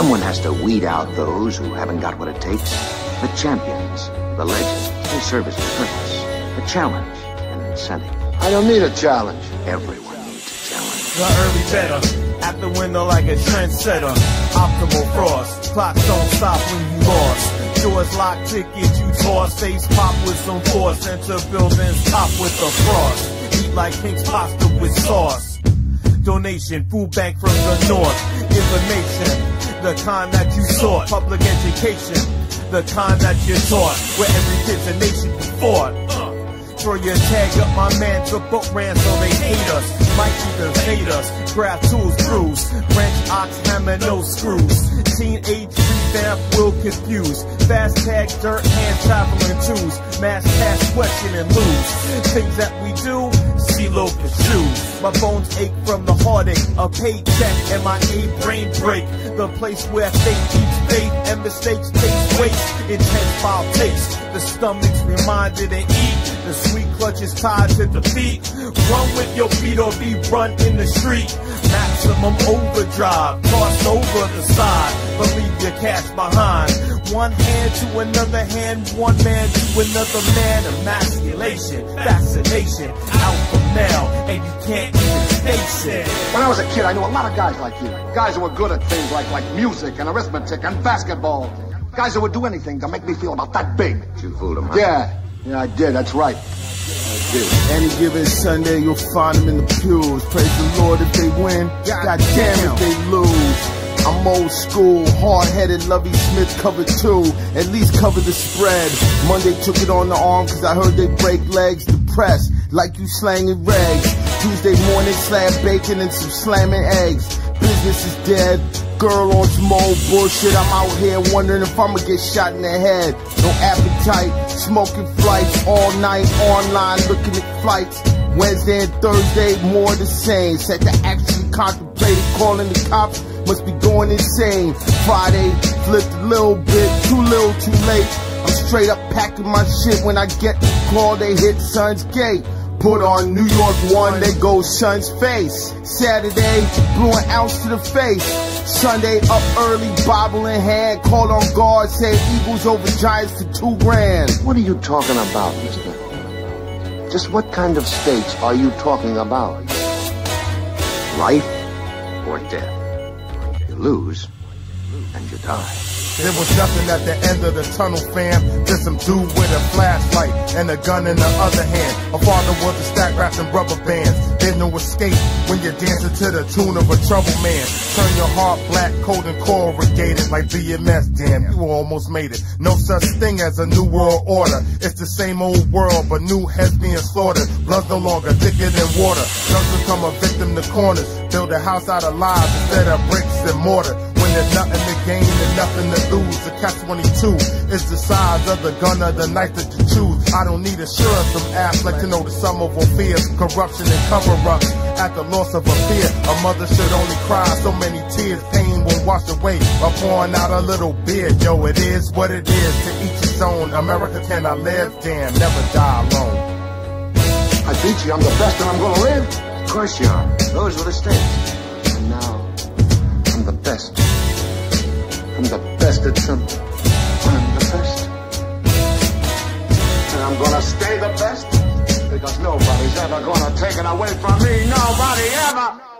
Someone has to weed out those who haven't got what it takes. The champions, the legends, who serve as a purpose, a challenge, an incentive. I don't need a challenge. Everyone needs a challenge. The early better, at the window like a trendsetter. Optimal frost, clocks don't stop when you lost. Doors lock, ticket you toss, face pop with some force. Enter buildings top with the frost. Eat like King's pasta with sauce. Donation, food bank from the north. Information, the kind that you sought. Public education, the kind that you taught. Where every kid's a nation before. Throw your tag up, my man. The boat ran so they hate us. Might even fade us. Grab tools, bruise. Wrench, ox, hammer, no screws. Teenage revamp will confuse. Fast tag, dirt, hand traveling twos. Mass cash, question and lose. Things that we do, CeeLo shoes. My bones ache from the heartache. A paycheck and my A brain break. The place where fate keeps faith and mistakes taste waste. Intense foul taste. The stomach's reminded and eat. The sweet clutch is tied to the feet. Run with your feet or be run in the street. Maximum overdrive, tossed over the side, but leave your cash behind. One hand to another hand, one man to another man. Emasculation, fascination, alpha male, and you can't even face it. When I was a kid, I knew a lot of guys like you. Guys who were good at things like, like music and arithmetic and basketball. Guys who would do anything to make me feel about that big. You fooled him, huh? Yeah, yeah, I did. That's right. Any given Sunday, you'll find them in the pews. Praise the Lord if they win. God damn if they lose. I'm old school, hard-headed, Lovie Smith cover two. At least cover the spread. Monday took it on the arm cause I heard they break legs. Depressed, like you slanging rags. Tuesday morning, slab bacon and some slamming eggs. Business is dead. Girl on some old bullshit. I'm out here wondering if I'ma get shot in the head. No appetite, smoking flights all night online, looking at flights. Wednesday and Thursday, more the same. Said to actually contemplated calling the cops. Must be going insane. Friday, flipped a little bit, too little, too late. I'm straight up packing my shit when I get the call. They hit son's gate. Put on New York one, they go Sun's face. Saturday, blew an ounce to the face. Sunday, up early, Bible in hand, call on guard, say Eagles over Giants for two grand. What are you talking about, mister? Just what kind of stakes are you talking about? Life or death. You lose, and you die. There was nothing at the end of the tunnel, fam. Just some dude with a flashlight and a gun in the other hand. A father was a stack wrapped in rubber bands. There's no escape when you're dancing to the tune of a trouble man. Turn your heart black, cold and corrugated like BMS. Damn, you almost made it. No such thing as a new world order. It's the same old world, but new heads being slaughtered. Blood's no longer thicker than water. Drugs become a victim to corners. Build a house out of lies instead of bricks and mortar. There's nothing to gain and nothing to lose, the catch 22 is the size of the gun or the knife that you choose. I don't need assurance from Affleck to know the sum of all fears, corruption and cover up at the loss of a fear. A mother should only cry so many tears, pain won't wash away by pouring out a little beer. Yo, it is what it is to each his own. America cannot live, damn, never die alone. I beat you. I'm the best and I'm gonna live. Of course you are. Those were the stakes. And now, I'm the best. I'm the best at something. I'm the best. And I'm gonna stay the best because nobody's ever gonna take it away from me. Nobody ever.